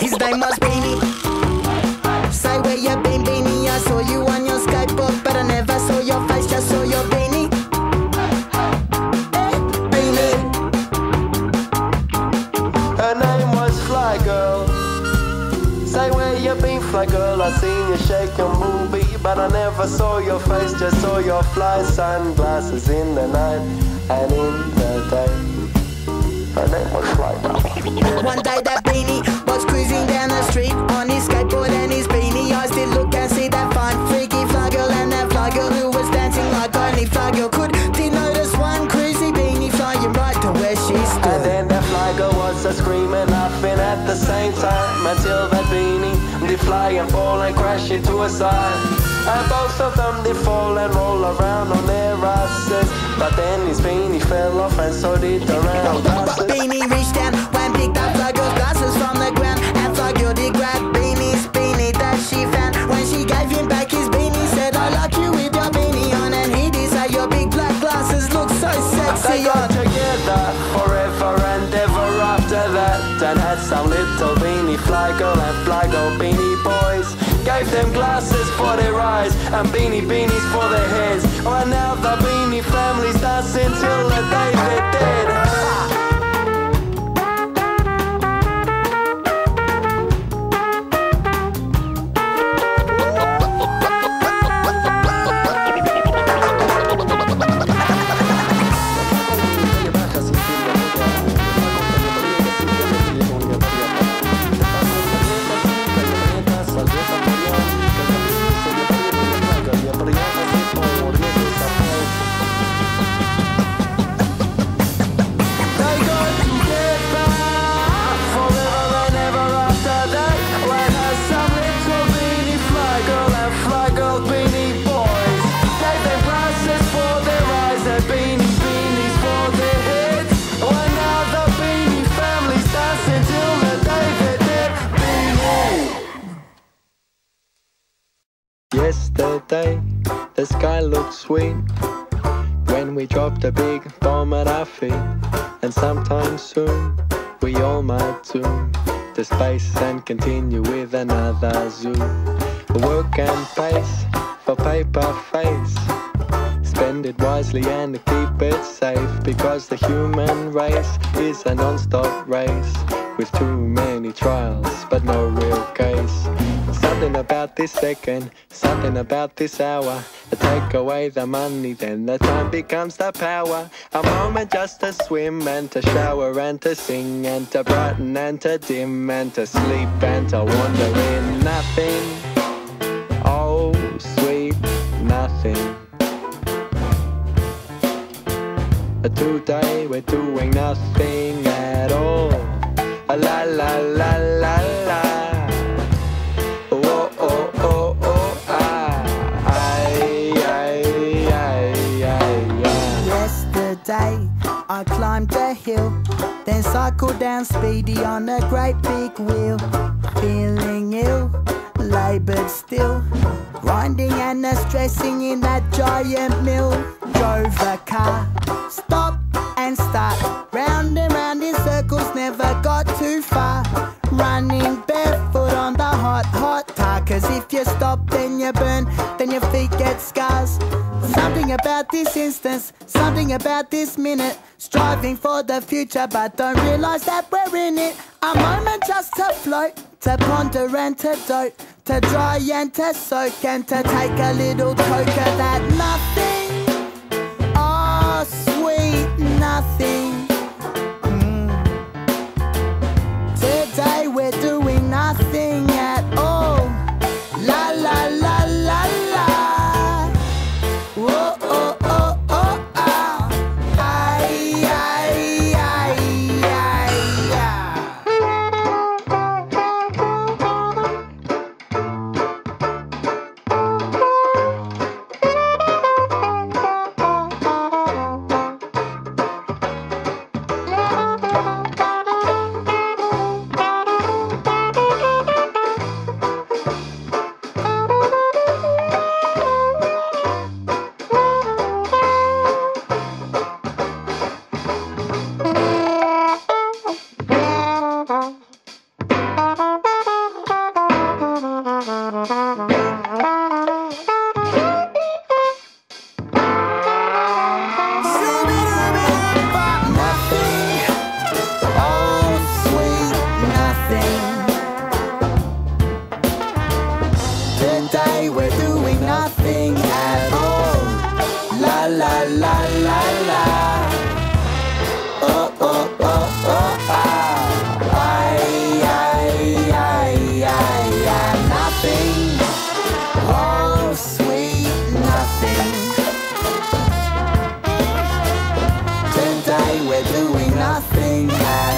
His name was Beanie. Say where you been, Beanie. I saw you on your skateboard, but I never saw your face, just saw your beanie. Beanie. Her name was Fly Girl. Say where you been, Fly Girl. I seen you shake your movie, but I never saw your face, just saw your fly sunglasses in the night and in the day. Her name was Fly Girl. One day that beanie was cruising down the street on his skateboard and his beanie. I still look and see that fine freaky fly girl and that fly girl who was dancing like only fly girl could. Did notice one crazy beanie flying right to where she stood. And then that fly girl was a screaming, laughing at the same time until that beanie did fly and fall and crash into a side. And both of them did fall and roll around on their asses. But then his beanie fell off and so did the round. Beanie reached down They sexy got together forever and ever after that. And had some little beanie fly girl and fly girl beanie boys. Gave them glasses for their eyes and beanie beanies for their heads. And now the beanie family's dancing till the day they're dead Yesterday, the sky looked sweet when we dropped a big bomb at our feet. And sometime soon, we all might tune to space and continue with another zoo. Work and pace for paper face. Spend it wisely and keep it safe because the human race is a non-stop race with too many trials but no real case. Something about this second, something about this hour. To take away the money, then the time becomes the power. A moment just to swim and to shower and to sing and to brighten and to dim and to sleep and to wander in nothing. Oh, sweet nothing. Today we're doing nothing at all. La la la la la. Oh oh oh oh ah. Ay ay ay ay ay. Yesterday, I climbed a hill, then cycled down speedy on a great big wheel. Feeling ill, laboured still, grinding and stressing in that giant mill. Drove a car, stop and start, round and never got too far. Running barefoot on the hot, hot tar, cause if you stop, then you burn, then your feet get scars. Something about this instance, something about this minute. Striving for the future, but don't realize that we're in it. A moment just to float, to ponder and to dote, to dry and to soak, and to take a little toke of that nothing. We're doing nothing